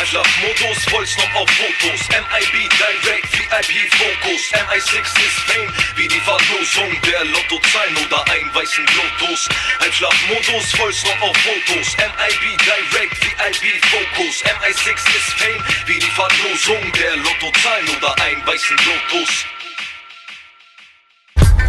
Einschlafmodus, Vollstop auf Fotos. MIB Direct, VIP Fokus. MI6 ist Fame, wie die Verlosung der Lottozahlen oder ein weißen Lotus. Einschlafmodus, Vollstop auf Fotos. MIB Direct, VIP Fokus. MI6 ist Fame, wie die Verlosung der Lottozahlen oder ein weißen Lotus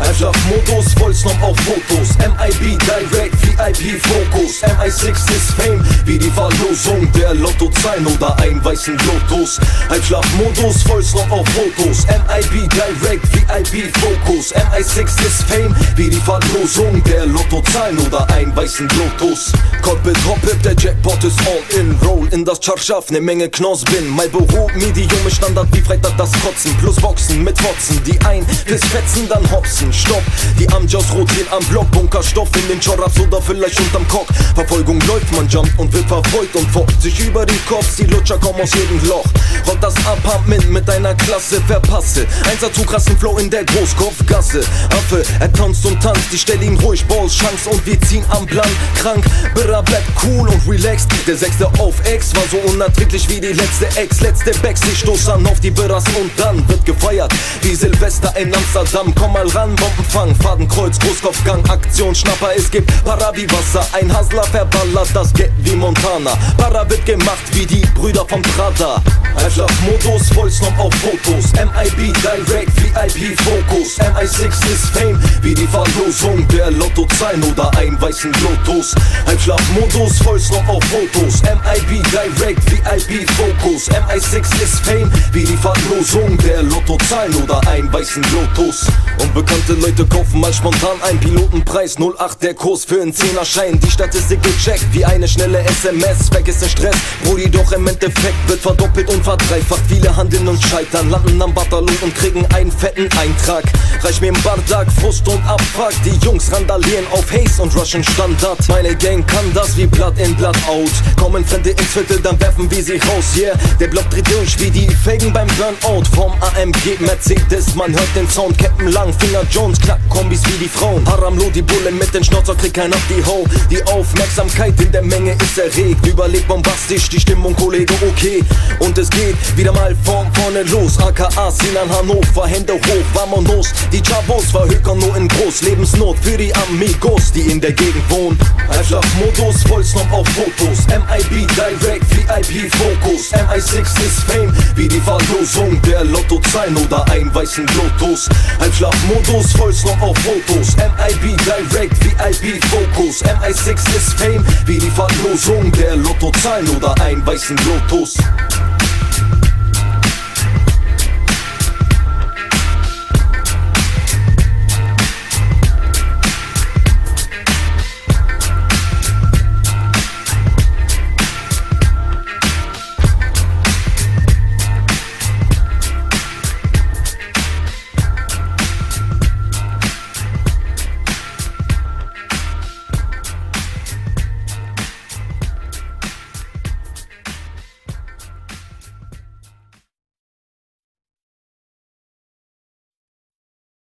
Einschlafmodus, Vollsnom auf Fotos. MIB Direct, VIP Fokus. MI6 ist Fame, wie die Verlosung der Lottozahlen oder ein weißen Lotus. Einschlafmodus, Vollsnom auf Fotos. MIB Direct, VIP Fokus. MI6 ist Fame, wie die Verlosung der Lottozahlen oder ein weißen Lotus. Cockpit, Hoppit, der Jackpot ist all in. Roll in das Chartschaff, ne Menge Knoss bin. Mein Büro, Medium Standard wie Freitag das Kotzen. Plus Boxen mit Fotzen, die ein bis fetzen, dann hopsen Stopp. Die Amjas rotieren am Block, Bunkerstoff in den Chorabs oder vielleicht unterm Cock. Verfolgung läuft, man jumpt und wird verfolgt und fockt sich über die Kopf. Die Lutscher kommen aus jedem Loch. Rollt das Apartment mit einer Klasse, verpasse. Einser zu krassen Flow in der Großkopfgasse. Affe, er tanzt und tanzt, ich stell ihn ruhig, Balls, Chance und wir ziehen am Plan. Krank, Birra bleibt cool und relaxed. Der sechste auf Ex war so unerträglich wie die letzte Ex. Letzte Backs, ich stoß an auf die Birras und dann wird gefeiert. Wie Silvester in Amsterdam, komm mal ran, Bombenfang, Fadenkreuz, Großkopfgang, Aktion, Schnapper, es gibt Para wie Wasser, ein Hasler verballert das Geld wie Montana. Para wird gemacht wie die Brüder vom Prada. Einschlafmodus, Vollsnom auf Fotos, MIB Direct, VIP Fokus, MI6 ist Fame, wie die Verlosung der Lottozahlen oder ein weißen Lotus. Einschlafmodus, Vollsnom auf Fotos, MIB Direct, VIP Fokus, MI6 ist Fame, wie die Verlosung der Lottozahlen oder ein weißen Lotus. Unbekannte Leute kaufen mal spontan einen Pilotenpreis. 08 der Kurs für einen Zehnerschein Die Statistik gecheckt wie eine schnelle SMS Weg ist der Stress, Brudi doch im Endeffekt wird verdoppelt und verdreifacht. Viele handeln und scheitern, landen am Bataillon und kriegen einen fetten Eintrag. Reich mir im Bardak, Frust und Abfuck Die Jungs randalieren auf Haze und Russian Standard. Meine Gang kann das wie Blatt in Blatt out. Kommen Fremde ins Viertel, dann werfen wir sie raus, yeah. Der Block dreht durch wie die Felgen beim Burnout Vom AMG Mercedes, man hört den Sound Captain Lang, Finger Jones knacken Kombis wie die Frauen. Haramlo, die Bullen mit den Schnauzer, krieg keiner die Ho. Die Aufmerksamkeit in der Menge ist erregt. Überlegt bombastisch, die Stimmung, Kollege, okay. Und es geht wieder mal von vorne los. AKA Sinan Hannover, Hände hoch, vamonos. Die Chavos verhökern nur in Groß. Lebensnot für die Amigos, die in der Gegend wohnen. Einschlafmodus, Vollsnob auf Fotos. MIB Direct, VIP Fokus. MI6 ist Fame, wie die Verlosung der Lottozahlen oder ein weißen Lotus. Einschlafmodus, Vollsnob auf Fotos MIB Direct, VIP Fokus MI6 ist Fame, wie die Verlosung der Lottozahlen oder ein weißen Lotus